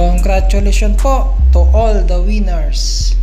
Congratulations po to all the winners.